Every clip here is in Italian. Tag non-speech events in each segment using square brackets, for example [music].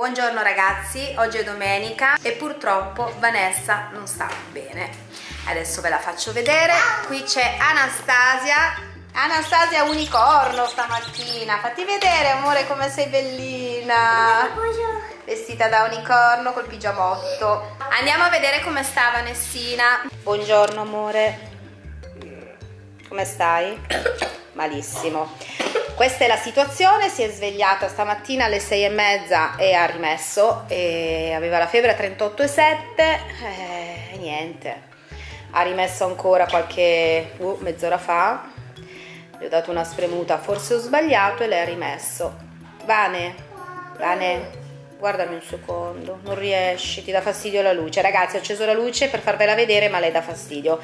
Buongiorno ragazzi, oggi è domenica e purtroppo Vanessa non sta bene. Adesso ve la faccio vedere. Qui c'è Anastasia. Anastasia unicorno stamattina. Fatti vedere, amore, come sei bellina. Vestita da unicorno col pigiamotto. Andiamo a vedere come sta Vanessina. Buongiorno, amore. Come stai? Malissimo. Questa è la situazione, si è svegliata stamattina alle sei e mezza e ha rimesso, e aveva la febbre a 38,7 e niente, ha rimesso ancora qualche uh, mezz'ora fa, gli ho dato una spremuta, forse ho sbagliato e lei ha rimesso. Vane, Vane, guardami un secondo, non riesci, ti dà fastidio la luce. Ragazzi, ho acceso la luce per farvela vedere, ma lei dà fastidio.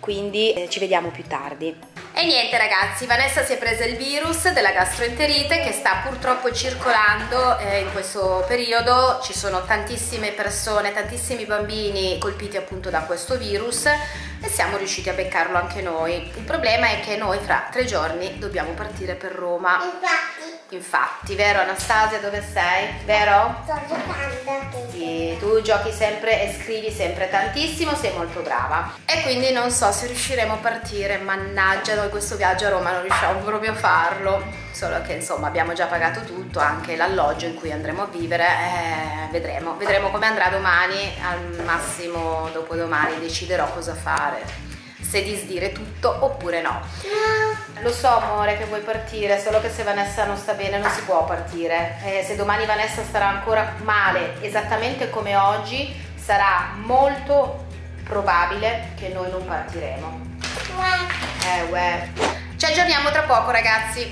Quindi eh, ci vediamo più tardi. E niente ragazzi, Vanessa si è presa il virus della gastroenterite che sta purtroppo circolando eh, in questo periodo, ci sono tantissime persone, tantissimi bambini colpiti appunto da questo virus e siamo riusciti a beccarlo anche noi. Il problema è che noi fra tre giorni dobbiamo partire per Roma. Infatti. Infatti, vero Anastasia, dove sei? Vero? Sto giocando. Sì, tu giochi sempre e scrivi sempre tantissimo, sei molto brava. E quindi non so se riusciremo a partire, mannaggia, noi questo viaggio a Roma non riusciamo proprio a farlo. Solo che insomma abbiamo già pagato tutto, anche l'alloggio in cui andremo a vivere, eh, vedremo, vedremo come andrà domani, al massimo dopodomani deciderò cosa fare se disdire tutto oppure no. Lo so amore che vuoi partire, solo che se Vanessa non sta bene non si può partire. Eh, se domani Vanessa starà ancora male, esattamente come oggi, sarà molto probabile che noi non partiremo. Eh, uè. Ci aggiorniamo tra poco ragazzi.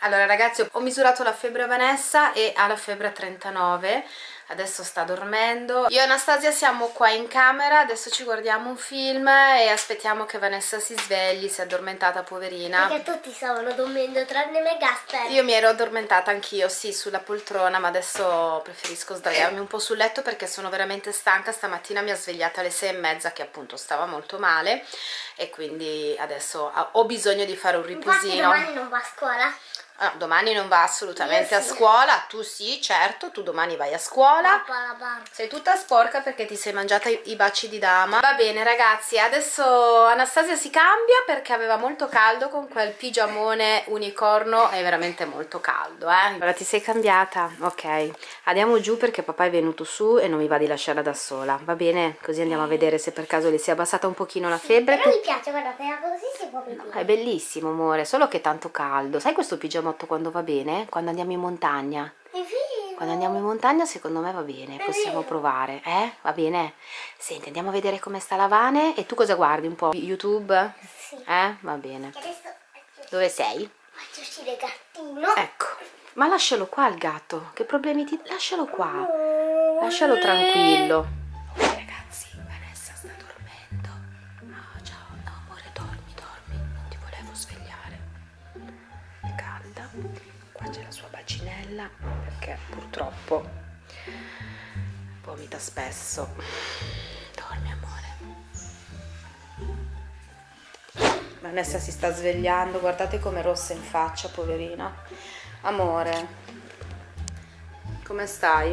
Allora ragazzi ho misurato la febbre a Vanessa e ha la febbre a 39 adesso sta dormendo io e Anastasia siamo qua in camera adesso ci guardiamo un film e aspettiamo che Vanessa si svegli si è addormentata poverina Perché tutti stavano dormendo tranne me Gasper. io mi ero addormentata anch'io, sì, sulla poltrona, ma adesso preferisco sdraiarmi un po' sul letto perché sono veramente stanca. Stamattina mi ha svegliata alle sei e mezza, che appunto stava molto male, e quindi adesso ah, ho bisogno di fare un Infatti riposino. domani non va a scuola. Ah, domani non va assolutamente a sì. scuola, tu sì, certo, tu domani vai a scuola. Papà. Sei tutta sporca perché ti sei mangiata i, i baci di dama. Va bene ragazzi, adesso Anastasia si cambia perché aveva molto caldo con quel pigiamone unicorno, è veramente molto caldo, eh. Allora ti sei cambiata? Ok. Andiamo giù perché papà è venuto su e non mi va di lasciarla da sola, va bene? Così andiamo a vedere se per caso le si è abbassata un pochino la febbre. Però mi piace, guardate, così si può vedere. È bellissimo amore, solo che è tanto caldo. Sai questo pigiamotto quando va bene? Quando andiamo in montagna. Quando andiamo in montagna secondo me va bene, possiamo provare, eh? Va bene? Senti, andiamo a vedere come sta la Vane e tu cosa guardi un po'? YouTube? Sì. Eh? Va bene. Dove sei? faccio uscire il gattino. Ecco. Ma lascialo qua il gatto, che problemi ti... Lascialo qua, lascialo tranquillo. C'è la sua bacinella, perché purtroppo vomita spesso. Dormi amore. Vanessa si sta svegliando, guardate com'è rossa in faccia, poverina. Amore, come stai?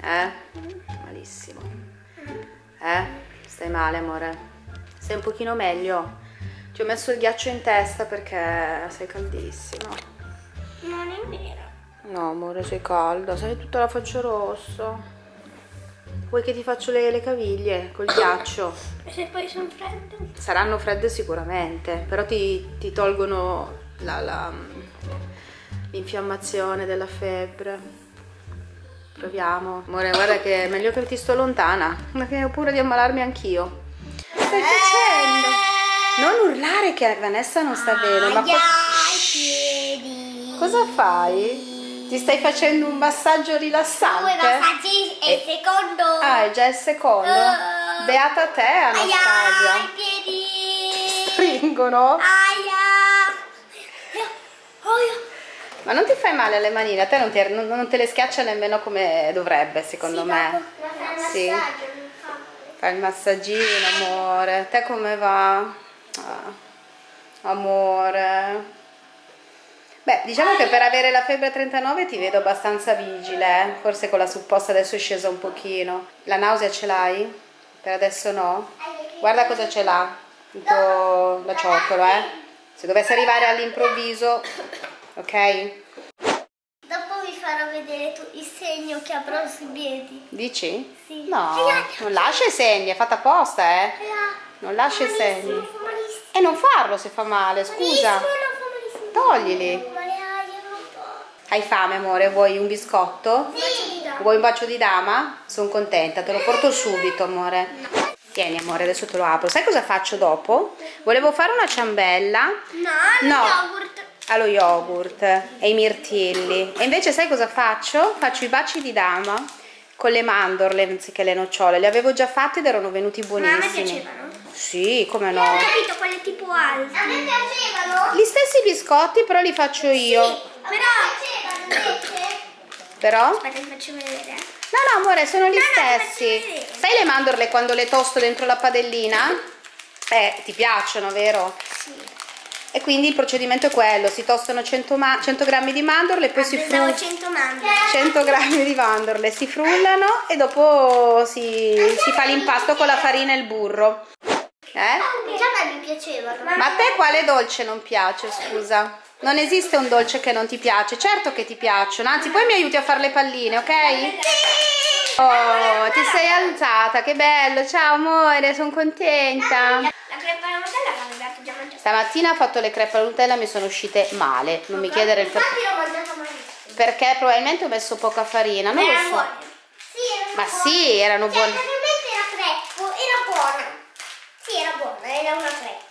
Eh? Malissimo. Eh? Stai male, amore? Sei un pochino meglio? Ti ho messo il ghiaccio in testa perché sei caldissimo. Non è vero. No, amore, sei calda, sei tutta la faccia rossa. Vuoi che ti faccio le, le caviglie col [coughs] ghiaccio? E se poi sono fredde? Saranno fredde sicuramente, però ti, ti tolgono l'infiammazione della febbre. Proviamo. Amore, guarda che è meglio che ti sto lontana, perché ho paura di ammalarmi anch'io. Che stai facendo? Non urlare che Vanessa non sta bene, ma qua-. Cosa fai? Ti stai facendo un massaggio Due rilassante? massaggi e il secondo. Ah, è già il secondo? Eh. Beata te, Aia, Anastasia. i piedi. Stringono? Aia. Aia. Ma non ti fai male alle manine? A te non, ti- non- non te le schiaccia nemmeno come dovrebbe, secondo Sì, me. Sì. massaggio, non fa male. Fai il massaggino, amore. Te come va? Ah, amore. Beh, diciamo che per avere la febbre a 39 ti vedo abbastanza vigile, eh? forse con la supposta adesso è scesa un pochino. La nausea ce l'hai? Per adesso no? Guarda cosa ce l'ha, il tuo- la ciotola, eh? Se dovesse arrivare all'improvviso, ok? Dopo vi farò vedere tu- il segno che avrò sui piedi. Dici? Sì. No, non lascia i segni, è fatta apposta, eh? Non lascia i segni. E non farlo se fa male, scusa. Toglili. Hai fame, amore? Vuoi un biscotto? Vuoi un bacio di dama? Sono contenta, te lo porto subito, amore. Tieni, amore, adesso te lo apro. Sai cosa faccio dopo? Volevo fare una ciambella No, No. yogurt. allo yogurt e i mirtilli. E invece sai cosa faccio? Faccio i baci di dama con le mandorle anziché le nocciole. Li avevo già fatti ed erano venuti buonissimi. Sì, come no. Ho capito, quelle tipo alte. A me piacevano. Gli stessi biscotti però li faccio io. Però piacevano invece. Però? Aspetta, ti faccio vedere. No, no, amore, sono gli No, no, stessi. vedere. Sai le mandorle quando le tosto dentro la padellina? Eh, ti piacciono, vero? Sì. E quindi il procedimento è quello, si tostano 100, ma- 100 grammi di mandorle, poi si frullano 100 mandorle. 100 grammi di mandorle, si frullano e dopo si, si fa l'impasto con la farina e il burro. Eh? Già a me mi piacevano. Ma a te quale dolce non piace, scusa? Non esiste un dolce che non ti piace, certo che ti piacciono, anzi poi mi aiuti a fare le palline, ok? Oh, ti sei alzata, che bello, ciao amore, sono contenta. La crepa alla Nutella l'avevate già mangiata. Stamattina ho fatto le crepe alla Nutella, mi sono uscite male, non mi chiedere il perché. Perché probabilmente ho messo poca farina, non lo so. Sì, erano Ma buone. sì, erano Cioè, buone. praticamente era crepe, era buona. Sì, era una crepe.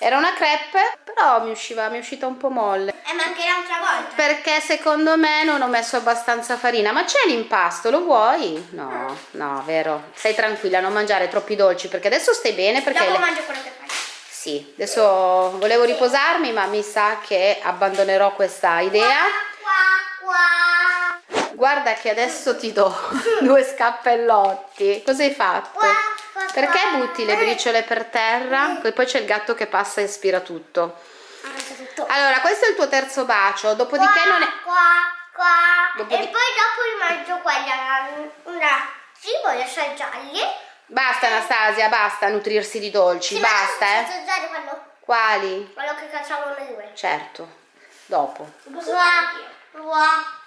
Era una crepe, però mi usciva, mi è uscita un po' molle. Eh, ma anche l'altra volta. Perché secondo me non ho messo abbastanza farina. Ma c'è l'impasto, lo vuoi? No, no, vero. Stai tranquilla, non mangiare troppi dolci perché adesso stai bene perché... Dopo le- mangio quello che fai. Sì, adesso volevo riposarmi ma mi sa che abbandonerò questa idea. Qua, qua. Guarda che adesso ti do [laughs] due scappellotti. Cosa hai fatto? Perché butti le briciole per terra? Poi c'è il gatto che passa e spira tutto. Allora, questo è il tuo terzo bacio, dopodiché qua, non è... qua, qua. Dopodiché- E poi dopo mangio quella, una, sì, voglio assaggiarli. Basta Anastasia, basta nutrirsi di dolci, Sì, basta eh. quello, Quali? quello che cacciamo noi due. Certo, dopo. Qua, qua,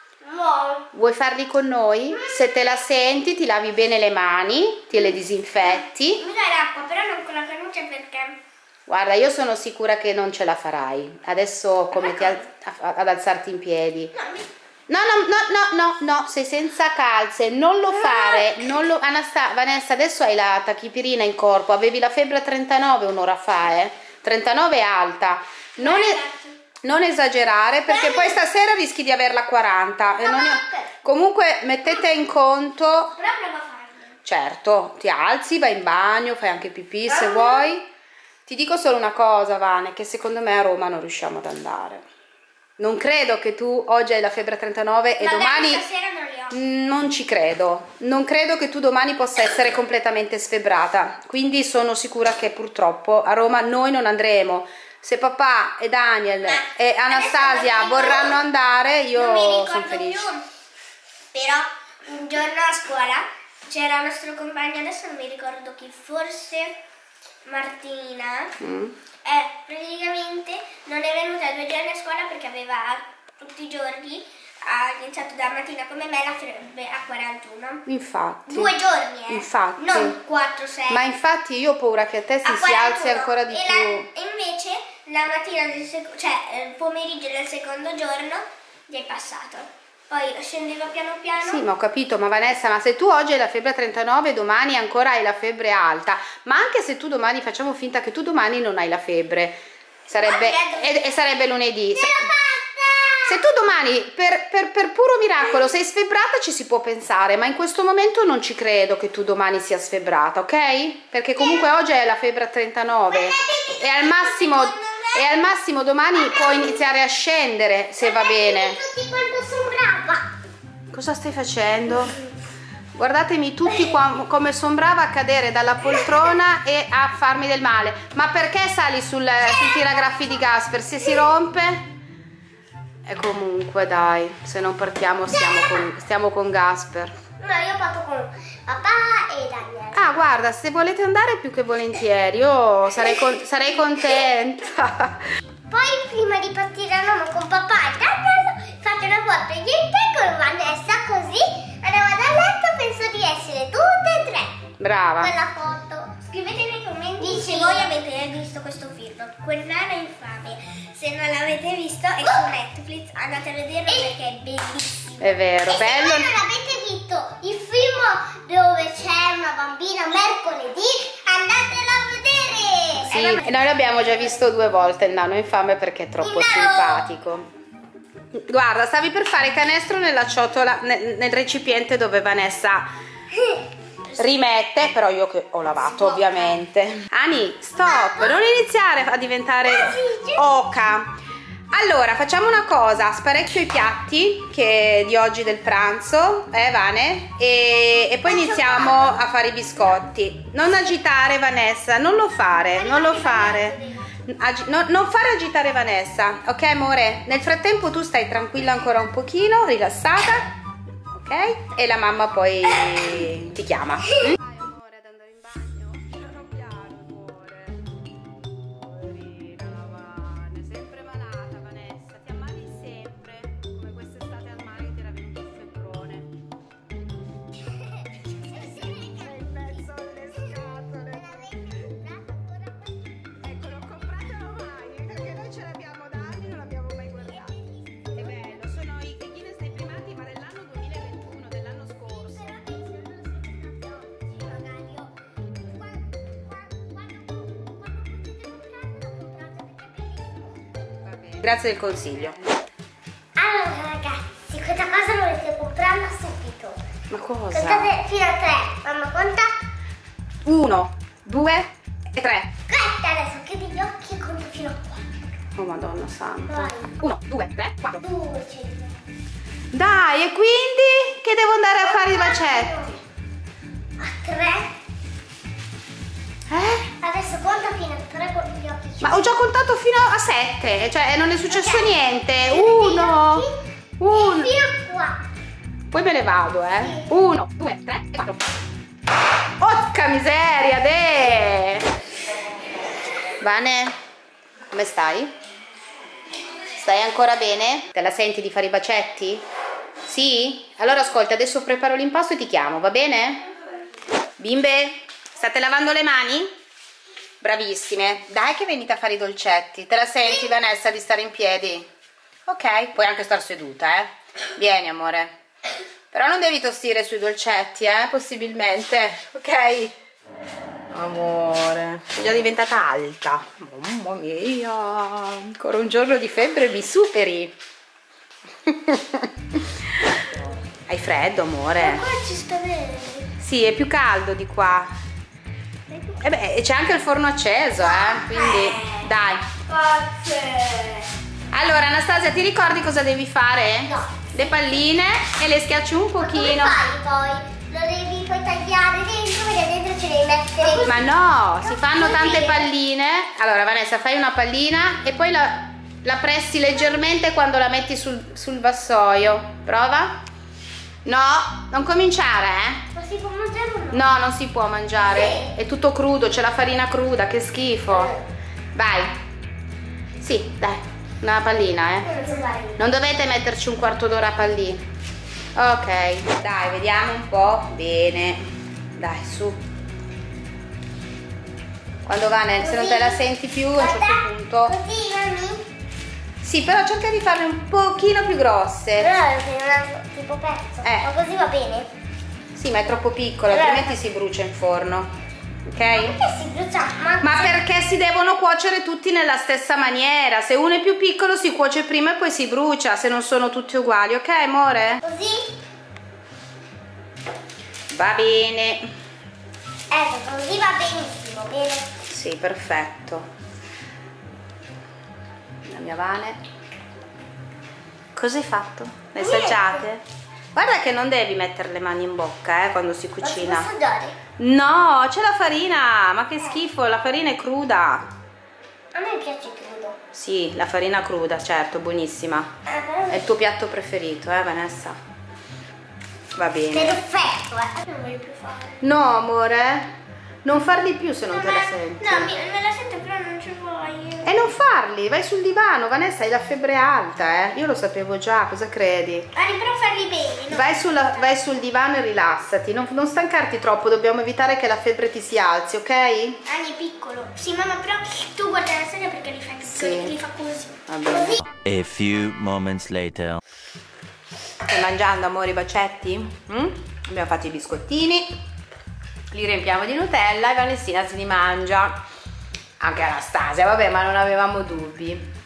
Vuoi farli con noi? Se te la senti ti lavi bene le mani, te le disinfetti. Mi dai l'acqua, però non con la cannuccia perché... Guarda, io sono sicura che non ce la farai. Adesso come ti ad alzarti in piedi. No, mi... No, no, no, no, no, no, sei senza calze, non lo fare, non lo... Anasta- Vanessa, adesso hai la tachipirina in corpo, avevi la febbre a 39 un'ora fa, eh? 39 è alta. Non, e- non esagerare perché poi stasera rischi di averla a 40. e non- Comunque mettete in conto, certo, ti alzi, vai in bagno, fai anche pipì se vuoi. Ti dico solo una cosa, Vane, che secondo me a Roma non riusciamo ad andare. Non credo che tu oggi hai la febbre a 39 e Vabbè, domani... Stasera non li ho. Non ci credo, non credo che tu domani possa essere completamente sfebbrata, quindi sono sicura che purtroppo a Roma noi non andremo. Se papà e Daniel Ma e Anastasia vorranno andare, io sono felice. più. Però un giorno a scuola c'era il nostro compagno, adesso non mi ricordo chi, forse Martina. Mm. Eh, praticamente non è venuta due giorni a scuola perché aveva tutti i giorni, ha iniziato da mattina come me la febbre a 41. Infatti. Due giorni, eh. Infatti. Non 4-6. Ma infatti io ho paura che a te si, si alzi 41. ancora di e più. la- e invece la mattina del secondo, cioè eh, il pomeriggio del secondo giorno gli è passato. Poi scendeva piano piano. Sì, ma ho capito, ma Vanessa, ma se tu oggi hai la febbre a 39, domani ancora hai la febbre alta, ma anche se tu domani facciamo finta che tu domani non hai la febbre, sarebbe, e, e sarebbe lunedì. Se, se tu domani per, per- per puro miracolo sei sfebbrata ci si può pensare, ma in questo momento non ci credo che tu domani sia sfebbrata, ok? Perché comunque oggi hai la febbre a 39 e al massimo, e al massimo domani può iniziare a scendere se va bene. Tutti quanto sembrava. Cosa stai facendo? Guardatemi tutti qua- come son brava a cadere dalla poltrona e a farmi del male. Ma perché sali sul, sul tiragraffi di Gasper? Se si rompe? E comunque dai, se non partiamo stiamo con, stiamo con Gasper. No, io parto con papà e Daniel. Ah, guarda, se volete andare più che volentieri, io sarei, con- [laughs] sarei contenta. Poi prima di partire a Roma con papà e Daniel fate una foto e te con Vanessa così andiamo dal letto penso di essere tutte e tre. Brava. Quella foto. Scrivete nei commenti se voi avete visto questo film. Quell'era infame. Se non l'avete visto è su Netflix, andate a vederlo perché è bellissimo. È vero, E bello. se voi non visto il film dove c'è una bambina mercoledì, andatelo a vedere! Sì, noi l'abbiamo già visto due volte il nano infame perché è troppo nano! simpatico. Guarda, stavi per fare canestro nella ciotola, nel, nel recipiente dove Vanessa [laughs] rimette, però io che ho lavato Stop. ovviamente. Ani, stop, non iniziare a diventare oca. Allora, facciamo una cosa, sparecchio i piatti che di oggi del pranzo, eh Vane? E, e poi iniziamo a fare i biscotti. Non agitare Vanessa, non lo fare, non lo fare. Agi- no- non fare agitare Vanessa, ok amore? Nel frattempo tu stai tranquilla ancora un pochino, rilassata, ok? E la mamma poi ti chiama. Grazie del consiglio. Allora ragazzi, questa cosa dovete comprarla subito. Ma cosa? Contate fino a tre. Mamma conta? Uno, due e tre. Questa adesso chiudi gli occhi e conti fino a quattro. Oh madonna santa. Vai. Uno, due, tre, quattro. Due, c'è Dai, e quindi che devo andare a fare i bacetti? A tre. Adesso conta fino a tre con gli occhi chiusi. Ma ho già contato fino a sette, cioè non è successo Ok. niente. Chiudi gli Uno, occhi uno. Fino a quattro. Poi me ne vado, eh. Uno, due, tre e quattro. Porca miseria, de! Vane, come stai? Stai ancora bene? Te la senti di fare i bacetti? Sì? Allora ascolta, adesso preparo l'impasto e ti chiamo, va bene? Bimbe, state lavando le mani? Bravissime. Dai che venite a fare i dolcetti. Te la senti, Vanessa, di stare in piedi? Ok, puoi anche star seduta, eh? Vieni, amore. Però non devi tostire sui dolcetti, eh? Possibilmente, ok? Amore, sei già diventata alta. Mamma mia, ancora un giorno di febbre mi superi. [laughs] Hai freddo, amore? Qua ci sta bene. Sì, è più caldo di qua. E beh, c'è anche il forno acceso, eh? Quindi, dai. Forse. Allora, Anastasia, ti ricordi cosa devi fare? No. Le palline e le schiacci un Come pochino. fai poi? Lo devi poi tagliare dentro perché dentro ci devi mettere. Ma no, si fanno tante palline. Allora, Vanessa, fai una pallina e poi la, la pressi leggermente quando la metti sul, sul vassoio. Prova? No, non cominciare, eh? Ma si può mangiare no? No, non si può mangiare. È tutto crudo, c'è la farina cruda, che schifo. Vai. Sì, dai, una pallina, eh. Non dovete metterci un quarto d'ora a pallina. Ok, dai, vediamo un po'. Bene. Dai, su. Quando va nel, se non te la senti più a un certo punto. Così, mami. Sì, però cerca di farle un pochino più grosse. Però tipo pezzo. Eh. Ma così va bene. Sì, ma è troppo piccolo, Allora- altrimenti si brucia in forno. Ok? Perché si brucia? Ma, Ma perché si devono cuocere tutti nella stessa maniera? Se uno è più piccolo si cuoce prima e poi si brucia, se non sono tutti uguali, ok amore? così? Va bene. Ecco, così va benissimo, bene? Sì, perfetto. La mia Vane. Cosa hai fatto? Le assaggiate? Guarda che non devi mettere le mani in bocca eh, quando si Ma si cucina. può assaggiare? No, c'è la farina, ma che schifo, la farina è cruda. A me piace crudo. Sì, la farina cruda, certo, buonissima. Ah, È il tuo piatto preferito, eh Vanessa? Va bene. perfetto, eh. Non voglio più fare. No, amore, non farli più se non te la senti. No, me la sento però non ci voglio. E non farli, vai sul divano, Vanessa, hai la febbre alta, eh? Io lo sapevo già, cosa credi? Ari, però farli bene? Vai, sulla- vai sul divano e rilassati, non, non stancarti troppo, dobbiamo evitare che la febbre ti si alzi, ok? Ani è piccolo. Sì, mamma, però tu guarda la sedia perché li fa, Sì. li fa così. Va bene. Così. A few moments later. Stai mangiando, amore, i bacetti? Mm? Abbiamo fatto i biscottini, li riempiamo di Nutella e Vanessina se li mangia. Anche Anastasia, vabbè, ma non avevamo dubbi.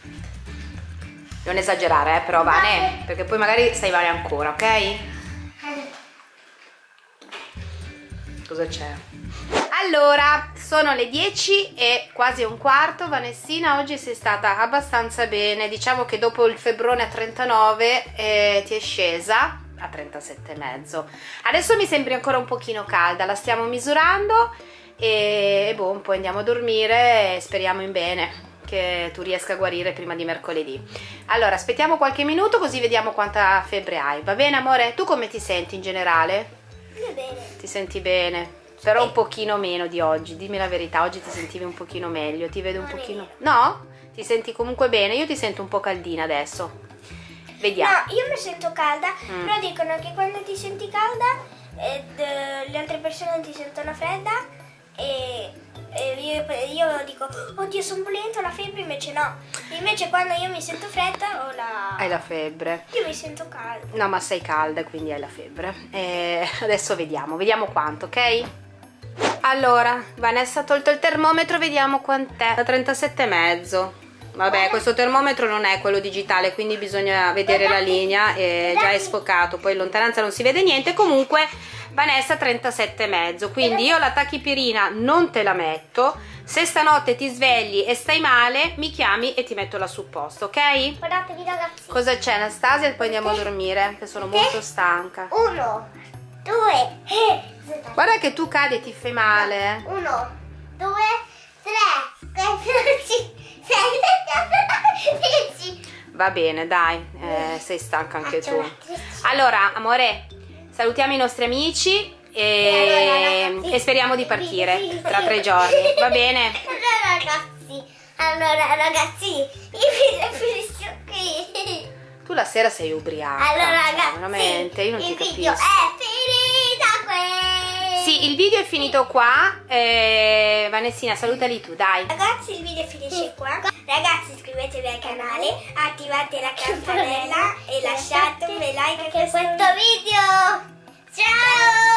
Non esagerare, eh, però Vane, perché poi magari stai male ancora, ok? Cosa c'è? Allora, sono le 10 e quasi un quarto. Vanessina, oggi sei stata abbastanza bene. Diciamo che dopo il febbrone a 39 eh, ti è scesa a 37,5. Adesso mi sembri ancora un pochino calda, la stiamo misurando e, e boh, poi andiamo a dormire e speriamo in bene che tu riesca a guarire prima di mercoledì. Allora, aspettiamo qualche minuto così vediamo quanta febbre hai. Va bene, amore? Tu come ti senti in generale? Va bene. Ti senti bene? Però un pochino meno di oggi, dimmi la verità, oggi ti sentivi un pochino meglio, ti vedo un pochino... No? Ti senti comunque bene? Io ti sento un po' caldina adesso. Vediamo. No, io mi sento calda, Mm. però dicono che quando ti senti calda ed, eh, le altre persone ti sentono fredda e, e io, io dico, oddio sono bolento, la febbre, invece no. Invece quando io mi sento fredda ho la... Hai la febbre. Io mi sento calda. No, ma sei calda, quindi hai la febbre. Eh, adesso vediamo, vediamo quanto, ok? Allora, Vanessa ha tolto il termometro, vediamo quant'è. Da 37,5. Vabbè, questo termometro non è quello digitale, quindi bisogna vedere la linea, e già è sfocato, poi in lontananza non si vede niente. Comunque, Vanessa 37,5, quindi io la tachipirina non te la metto. Se stanotte ti svegli e stai male, mi chiami e ti metto la supposto, ok? Guardatevi ragazzi. Cosa c'è Anastasia? E poi andiamo a dormire, che sono molto stanca. Uno, due, eh, Guarda che tu cadi e ti fai male. eh. uno, due, tre, quattro, [laughs] cinque. Va bene, dai, eh, sei stanca anche tu. Allora, amore, salutiamo i nostri amici E e, speriamo di partire tra tre giorni, va bene? [laughs] Allora ragazzi, allora ragazzi, il video finisce qui. Tu la sera sei ubriaca. Allora ragazzi, veramente, io non ti il video capisco. è finita qui. Sì, il video è finito qua. Eh, Vanessina, salutali tu, dai. Ragazzi, il video finisce qua. Ragazzi, iscrivetevi al canale, attivate la campanella e lasciate un bel like a questo video. Ciao!